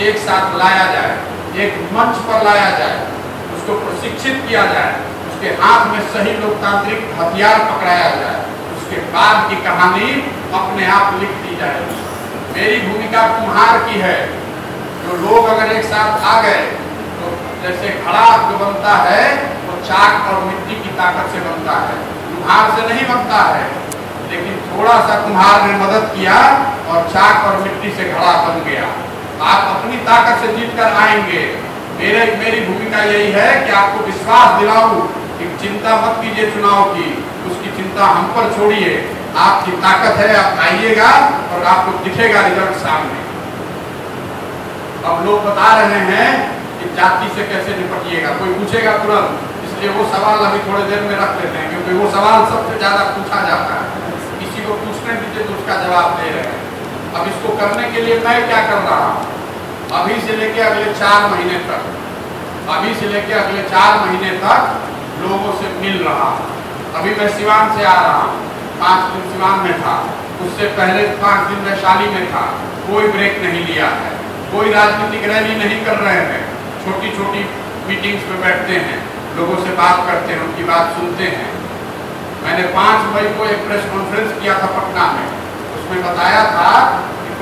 एक साथ लाया जाए, एक मंच पर लाया जाए, उसको प्रशिक्षित किया जाए, उसके हाथ में सही लोकतांत्रिक हथियार पकड़ाया जाए, उसके बाद की कहानी अपने आप लिख दी जाएगी मेरी भूमिका कुम्हार की है। जो लोग अगर एक साथ आ गए तो जैसे घड़ा जो बनता है, वो चाक और मिट्टी की ताकत से बनता है। कुम्हार से नहीं बनता है, लेकिन थोड़ा सा कुम्हार ने मदद किया और चाक और मिट्टी से घड़ा बन गया। आप अपनी ताकत से जीत कर आएँगे। मेरे, मेरी भूमिका यही है कि आपको विश्वास दिलाऊं कि चिंता मत कीजिए चुनाव की, उसकी चिंता हम पर छोड़िए। आपकी ताकत है, आप आइएगा और आपको दिखेगा रिज़ल्ट सामने। अब लोग बता रहे हैं कि जाति से कैसे निपटिएगा, कोई पूछेगा तुरंत, इसलिए वो सवाल अभी थोड़ी देर में रख लेते हैं, क्योंकि वो सवाल सबसे ज़्यादा पूछा जाता है। किसी को पूछने दीजिए तो उसका जवाब दे रहे हैं। अब इसको करने के लिए मैं क्या कर रहा हूँ? अभी से लेके अगले चार महीने तक, अभी से लेके अगले चार महीने तक लोगों से मिल रहा अभी मैं सिवान से आ रहा हूँ। पाँच दिन सिवान में था। उससे पहले पाँच दिन में शाली में था। कोई ब्रेक नहीं लिया है। कोई राजनीतिक रैली नहीं कर रहे हैं। छोटी छोटी मीटिंग्स में बैठते हैं। लोगों से बात करते हैं, उनकी बात सुनते हैं। मैंने पाँच मई को एक प्रेस कॉन्फ्रेंस किया था पटना में। उसमें बताया था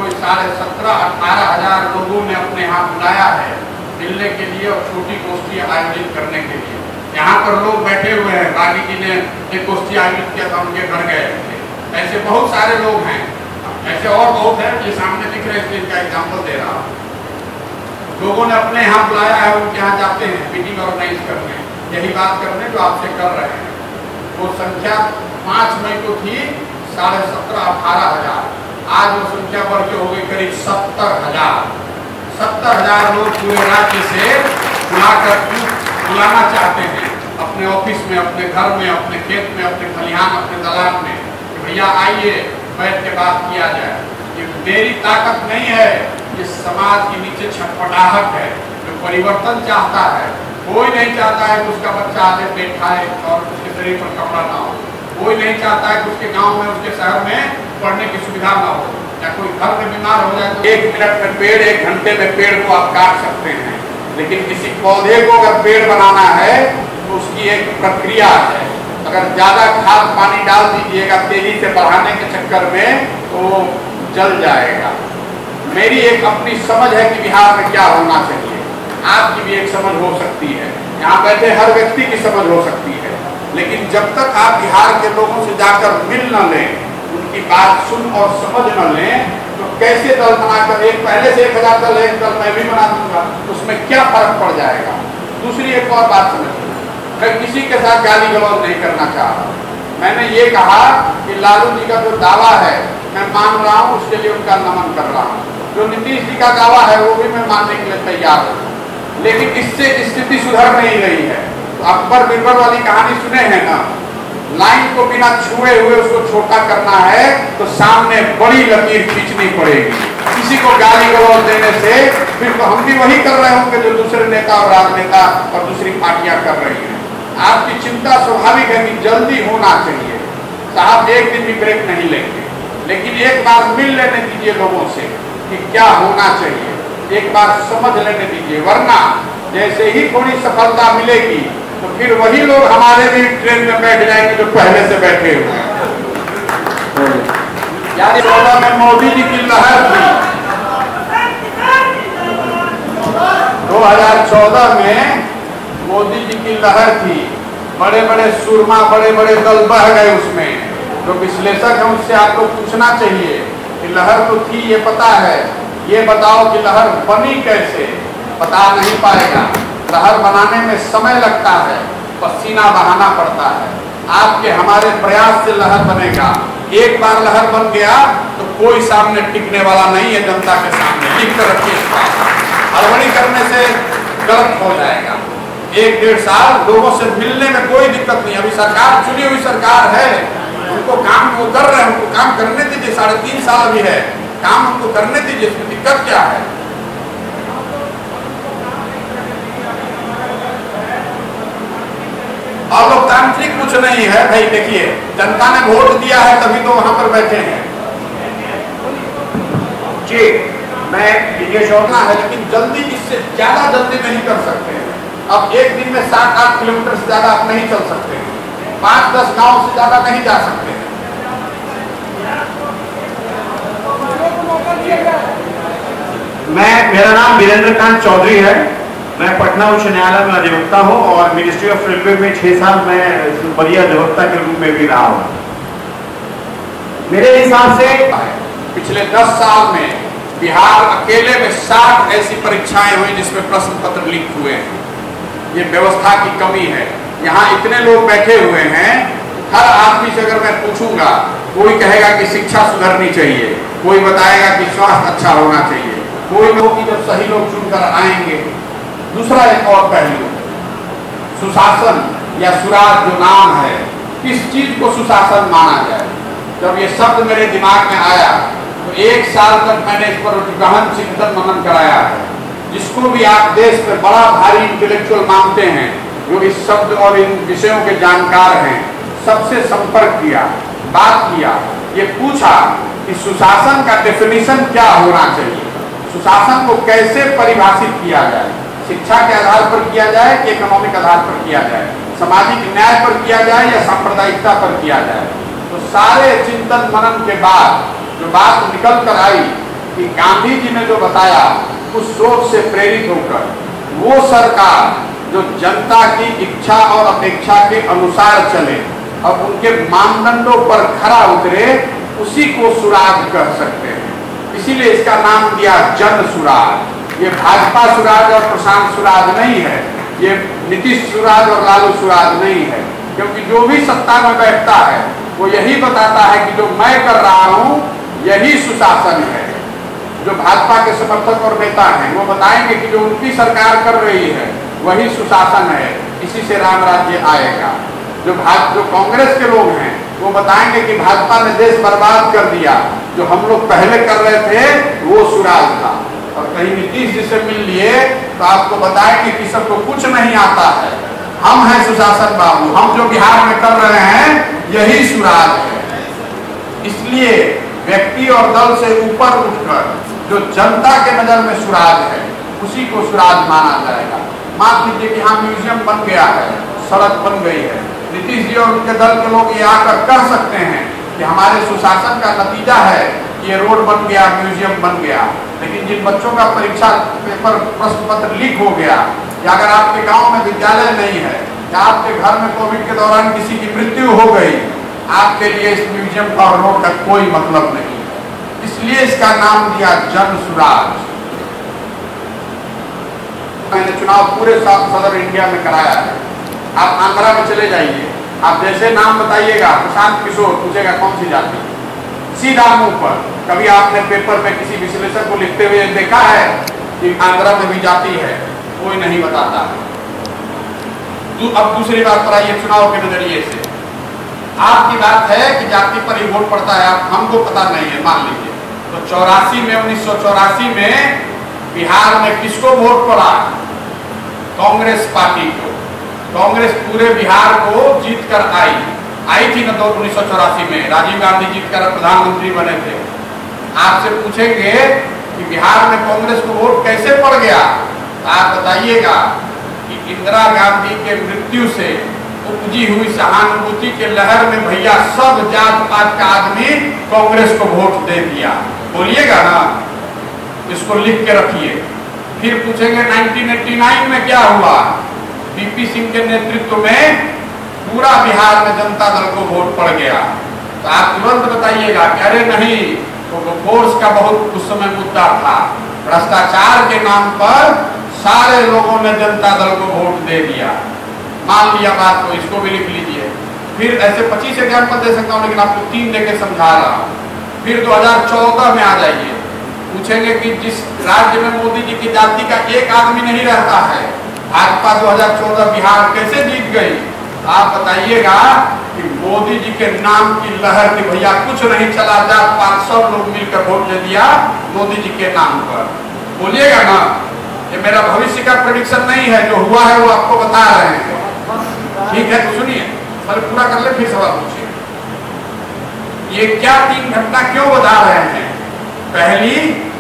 कोई साढ़े सत्रह, अठारह हज़ार लोगों ने अपने यहाँ बुलाया है मिलने के लिए और छोटी गोष्ठी आयोजित करने के लिए। यहाँ पर लोग बैठे हुए हैं। बागी जी ने एक गोष्ठी आयोजित किया था, उनके घर गए थे। ऐसे बहुत सारे लोग हैं। ऐसे और बहुत हैं ये सामने दिख रहे हैं इनका एग्ज़ाम्पल दे रहा हूँ। लोगों ने अपने यहाँ बुलाया है, उनके यहाँ जाते हैं मीटिंग ऑर्गेनाइज करने। यही बात करने जो आपसे कर रहे हैं। वो संख्या पाँच मई को थी, साढ़े सत्रह, अठारह हज़ार। आज वो संख्या बढ़ के हो गई करीब सत्तर हज़ार। सत्तर हज़ार लोग पूरे राज्य से बुलाकर बुलाना चाहते हैं। अपने ऑफ़िस में, अपने घर में, अपने खेत में, अपने खलिहान, अपने दलान में भैया आइए, बैठ के बात किया जाए। ये मेरी ताकत नहीं है ये समाज के नीचे छटपटाहट है, जो परिवर्तन चाहता है। कोई नहीं चाहता है कि उसका बच्चा आगे पेट खाए और उसके शरीर पर कपड़ा ना हो। कोई नहीं चाहता है कि उसके गाँव में, उसके शहर में पढ़ने की सुविधा ना हो, या कोई घर में बीमार हो जाए तो एक मिनट में पेड़, एक घंटे में पेड़ को आप काट सकते हैं। लेकिन किसी पौधे को अगर पेड़ बनाना है तो उसकी एक प्रक्रिया है। अगर ज़्यादा खाद पानी डाल दीजिएगा तेज़ी से बढ़ाने के चक्कर में तो जल जाएगा। मेरी एक अपनी समझ है कि बिहार में क्या होना चाहिए। आपकी भी एक समझ हो सकती है। यहाँ बैठे हर व्यक्ति की समझ हो सकती है। लेकिन जब तक आप बिहार के लोगों से जाकर मिल न लें उनकी बात सुन और समझ न लें तो कैसे दल बनाकर एक पहले से एक हज़ार दल एक दल मैं भी बना दूँगा, उसमें क्या फ़र्क पड़ जाएगा? दूसरी एक और बात समझ मैं किसी के साथ गाली गलौज नहीं करना चाह रहा। मैंने ये कहा कि लालू जी का जो दावा है, मैं मान रहा हूँ, उसके लिए उनका नमन कर रहा हूँ। जो नीतीश जी का दावा है, वो भी मैं मानने के लिए तैयार हूँ। लेकिन इससे स्थिति सुधर नहीं रही है। तो अकबर बिरबल वाली कहानी सुने हैं ना? लाइन को बिना छुए हुए उसको छोटा करना है तो सामने बड़ी लकीर खींचनी पड़ेगी। किसी को गाली गलौज देने से फिर तो हम भी वही कर रहे होंगे जो दूसरे नेता और राजनेता और दूसरी पार्टियाँ कर रही हैं। आपकी चिंता स्वाभाविक है कि जल्दी होना चाहिए। साहब, एक दिन भी ब्रेक नहीं लेंगे। लेकिन एक बार मिल लेने दीजिए लोगों से कि क्या होना चाहिए। एक बार समझ लेने दीजिए, वरना जैसे ही थोड़ी सफलता मिलेगी तो फिर वही लोग हमारे भी ट्रेन में बैठ जाएँगे जो पहले से बैठे हुए यानी चौदह में मोदी जी की लहर थी 2014 में मोदी जी की लहर थी। बड़े बड़े सुरमा बड़े बड़े दल बह गए उसमें। जो विश्लेषक है उससे आपको पूछना चाहिए कि लहर तो थी, ये पता है। ये बताओ कि लहर बनी कैसे? बता नहीं पाएगा। लहर बनाने में समय लगता है, पसीना बहाना पड़ता है। आपके हमारे प्रयास से लहर बनेगा। एक बार लहर बन गया तो कोई सामने टिकने वाला नहीं है जनता के सामने। लिख कर रखिए हड़बड़ी करने से गलत हो जाएगा। एक डेढ़ साल लोगों से मिलने में कोई दिक्कत नहीं। अभी सरकार, चुनी हुई सरकार है। उनको काम वो कर रहे हैं, उनको काम करने दीजिए। साढ़े तीन साल अभी है। काम उनको करने दीजिए दिक्कत क्या है? और लोकतांत्रिक कुछ नहीं है भाई, देखिए, जनता ने वोट दिया है तभी तो वहाँ पर बैठे हैं। जी, मैं ये जोड़ना है, लेकिन जल्दी इससे ज़्यादा जल्दी नहीं कर सकते अब एक दिन में सात, आठ किलोमीटर से ज़्यादा आप नहीं चल सकते पाँच, दस गाँव से ज़्यादा नहीं जा सकते मैं, मेरा नाम वीरेंद्र कांत चौधरी है। मैं पटना उच्च न्यायालय में अधिवक्ता हूँ और मिनिस्ट्री ऑफ़ रेलवे में छह साल मैं वरीय अधिवक्ता के रूप में भी रहा हूँ। मेरे हिसाब से पिछले दस साल में बिहार अकेले में साठ ऐसी परीक्षाएँ हुई जिसमें प्रश्न पत्र लीक हुए हैं। ये व्यवस्था की कमी है। यहाँ इतने लोग बैठे हुए हैं। हर आदमी से अगर मैं पूछूँगा, कोई कहेगा कि शिक्षा सुधरनी चाहिए, कोई बताएगा कि स्वास्थ्य अच्छा होना चाहिए, कोई लोग जब सही लोग चुनकर आएँगे दूसरा एक और पहलू, सुशासन या सुराज जो नाम है, किस चीज़ को सुशासन माना जाए? जब ये शब्द मेरे दिमाग में आया तो एक साल तक मैंने इस पर गहन चिंतन मनन कराया। है जिसको भी आप देश में बड़ा भारी इंटेलेक्चुअल मानते हैं, जो इस शब्द और इन विषयों के जानकार हैं, सबसे संपर्क किया, बात किया, ये पूछा कि सुशासन का डेफिनेशन क्या होना चाहिए? सुशासन को कैसे परिभाषित किया जाए? शिक्षा के आधार पर किया जाए, कि इकोनॉमिक आधार पर किया जाए, सामाजिक न्याय पर किया जाए या सांप्रदायिकता पर किया जाए। तो सारे चिंतन मनन के बाद जो बात निकल कर आई कि गांधी जी ने जो बताया, उस सोच से प्रेरित होकर, वो सरकार जो जनता की इच्छा और अपेक्षा के अनुसार चले, और उनके मानदंडों पर खरा उतरे, उसी को सुराज कर सकते हैं। इसीलिए इसका नाम दिया जन सुराज ये भाजपा सुराज और प्रशांत सुराज नहीं है। ये नीतीश सुराज और लालू सुराज नहीं है। क्योंकि जो भी सत्ता में बैठता है, वो यही बताता है कि जो मैं कर रहा हूँ, यही सुशासन है। जो भाजपा के समर्थक और नेता हैं, वो बताएँगे कि जो उनकी सरकार कर रही है, वही सुशासन है। इसी से राम राज्य आएगा। जो भाज, जो कांग्रेस के लोग हैं, वो बताएँगे कि भाजपा ने देश बर्बाद कर दिया। जो हम लोग पहले कर रहे थे, वो सुराज था। और कहीं नीतीश जी से मिल लिए तो आपको बताए कि सबको कुछ नहीं आता है। हम हैं सुशासन बाबू। हम जो बिहार में कर रहे हैं, यही सुराज है। इसलिए व्यक्ति और दल से ऊपर उठकर, जो जनता के नज़र में सुराज है, उसी को सुराज माना जाएगा। मान लीजिए कि हाँ म्यूज़ियम बन गया है, सड़क बन गई है। नीतीश जी और उनके दल के लोग ये आकर कह सकते हैं कि हमारे सुशासन का नतीजा है कि ये रोड बन गया, म्यूज़ियम बन गया। लेकिन जिन बच्चों का परीक्षा पेपर प्रश्न पत्र लीक हो गया, या अगर आपके गाँव में विद्यालय नहीं है, या आपके घर में कोविड के दौरान किसी की मृत्यु हो गई, आपके लिए इस म्यूज़ियम का रोड का कोई मतलब नहीं इसलिए इसका नाम दिया जन सुराज। मैंने चुनाव पूरे साथ सदर इंडिया में कराया है। आप आंध्रा में चले जाइए। आप जैसे नाम बताइएगा, प्रशांत किशोर पूछेगा कौन सी जाति। सीधा मुँह पर। कभी आपने पेपर में किसी विश्लेषक को लिखते हुए देखा है कि आंध्रा में भी जाति है? कोई नहीं बताता। अब दूसरी बात पर आइए, चुनाव के नज़रिए से। आपकी बात है कि जाति पर ही वोट पड़ता है, आप हमको पता नहीं है, मान लीजिए। तो चौरासी में, उन्नीस सौ चौरासी में बिहार में किसको वोट पड़ा? कांग्रेस पार्टी को। कांग्रेस पूरे बिहार को जीत कर आई। आई थी ना तो उन्नीस में। राजीव गांधी जीत कर प्रधानमंत्री बने थे। आपसे पूछेंगे कि बिहार में कांग्रेस को वोट कैसे पड़ गया? आप बताइएगा कि इंदिरा गांधी के मृत्यु से उपजी हुई सहानुभूति के लहर में भैया सब जात पात का आदमी कांग्रेस को वोट दे दिया। बोलिएगा ना। इसको लिख के रखिए। फिर पूछेंगे 1989 में क्या हुआ? बीपी सिंह के नेतृत्व में पूरा बिहार में जनता दल को वोट पड़ गया। तो आप तुरंत बताइएगा अरे नहीं तो फोर्स का बहुत उस समय मुद्दा था। भ्रष्टाचार के नाम पर सारे लोगों ने जनता दल को वोट दे दिया। मान लिया बात को, इसको भी लिख लीजिए। फिर ऐसे पच्चीस एग्ज़ाम्पल दे सकता हूँ, लेकिन आपको तीन देके समझा रहा हूँ। फिर 2014 में आ जाइए। पूछेंगे कि जिस राज्य में मोदी जी की जाति का एक आदमी नहीं रहता है, भाजपा 2014 बिहार कैसे जीत गई? आप बताइएगा कि मोदी जी के नाम की लहर की भैया कुछ नहीं चला जात पाँच सौ लोग मिलकर वोट दे दिया मोदी जी के नाम पर। बोलिएगा ना, ये मेरा भविष्य का प्रोडिक्शन नहीं है, जो हुआ है वो आपको बता रहे हैं। ठीक है तो सुनिए, पहले पूरा कर ले, फिर सवाल पूछिए। ये क्या तीन घटना क्यों बता रहे हैं? पहली,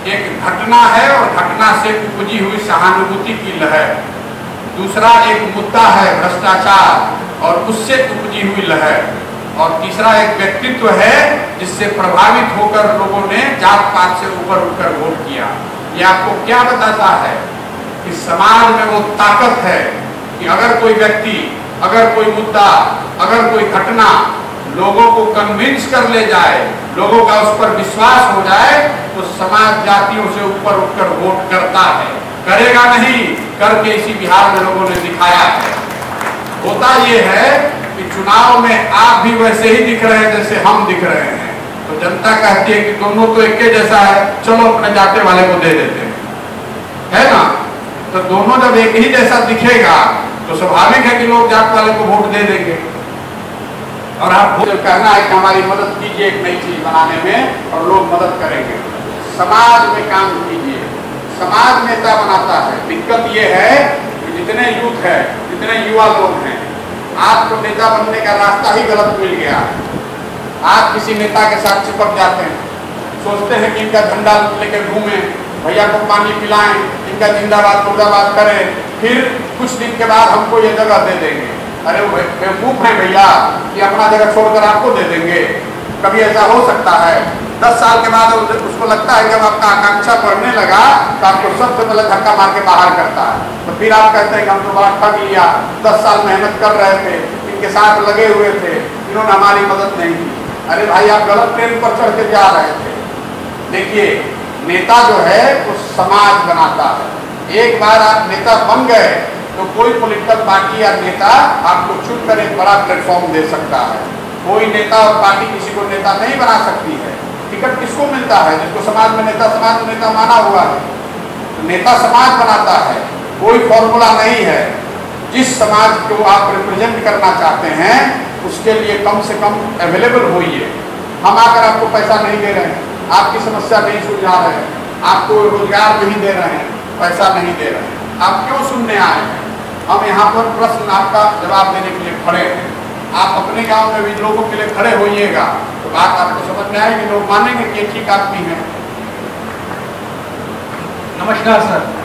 एक घटना है और घटना से उपजी हुई सहानुभूति की लहर। दूसरा, एक मुद्दा है, भ्रष्टाचार। और उससे उपजी हुई लहर। और तीसरा एक व्यक्तित्व है जिससे प्रभावित होकर लोगों ने जात पात से ऊपर उठकर वोट किया। ये आपको क्या बताता है कि समाज में वो ताकत है कि अगर कोई व्यक्ति, अगर कोई मुद्दा, अगर कोई घटना लोगों को कन्विंस कर ले जाए, लोगों का उस पर विश्वास हो जाए तो समाज जातियों से ऊपर उठकर वोट करता है। करेगा नहीं। करके इसी बिहार में लोगों ने दिखाया यह है कि चुनाव में आप भी वैसे ही दिख रहे हैं जैसे हम दिख रहे हैं। तो जनता कहती है कि दोनों तो एक जैसा है, चलो अपने जाते वाले को दे देते हैं। है ना? तो दोनों जब एक ही जैसा दिखेगा तो स्वाभाविक है कि लोग जात वाले को वोट दे देंगे। और आप कहना है कि हमारी मदद कीजिए एक नई चीज़ बनाने में और लोग मदद करेंगे। समाज में काम कीजिए। समाज नेता बनाता है। दिक्कत ये है कि जितने यूथ है, जितने युवा लोग हैं आपको नेता बनने का रास्ता ही गलत मिल गया। आप किसी नेता के साथ चिपक जाते हैं, सोचते हैं कि इनका झंडा लेकर घूमे, भैया को पानी पिलाएँ, इनका जिंदाबाद, मुर्दाबाद करें, फिर कुछ दिन के बाद हमको ये जगह दे देंगे। अरे बेवकूफ़ है भैया कि अपना जगह छोड़कर आपको दे देंगे। कभी ऐसा हो सकता है? दस साल के बाद उसको लगता है जब आपका आकांक्षा बढ़ने लगा तो आपको सबसे पहले धक्का मार के बाहर करता है। तो फिर आप कहते हैं कि हम तो बड़ा ठग लिया, दस साल मेहनत कर रहे थे, इनके साथ लगे हुए थे, इन्होंने हमारी मदद नहीं की। अरे भाई, आप गलत ट्रेन पर चढ़ के जा रहे थे। देखिए, नेता जो है, वो समाज बनाता है। एक बार आप नेता बन गए तो कोई पॉलिटिकल पार्टी या नेता आपको चुनकर एक बड़ा प्लेटफॉर्म दे सकता है। कोई नेता और पार्टी किसी को नेता नहीं बना सकती है। टिकट किसको मिलता है? जिसको समाज में नेता, समाज में नेता माना हुआ है। नेता समाज बनाता है। कोई फॉर्मूला नहीं है। जिस समाज को आप रिप्रेजेंट करना चाहते हैं, उसके लिए कम से कम अवेलेबल होइए। हम आकर आपको पैसा नहीं दे रहे हैं। आपकी समस्या नहीं सुलझा रहे हैं। आपको रोज़गार नहीं दे रहे हैं। पैसा नहीं दे रहे हैं। आप क्यों सुनने आए हम यहाँ पर प्रश्न आपका जवाब देने के लिए खड़े हैं। आप अपने गाँव में भी लोगों के लिए खड़े होइएगा। बात आपको समझ में आएगी लोग मानेंगे कि ठीक आदमी है। नमस्कार सर।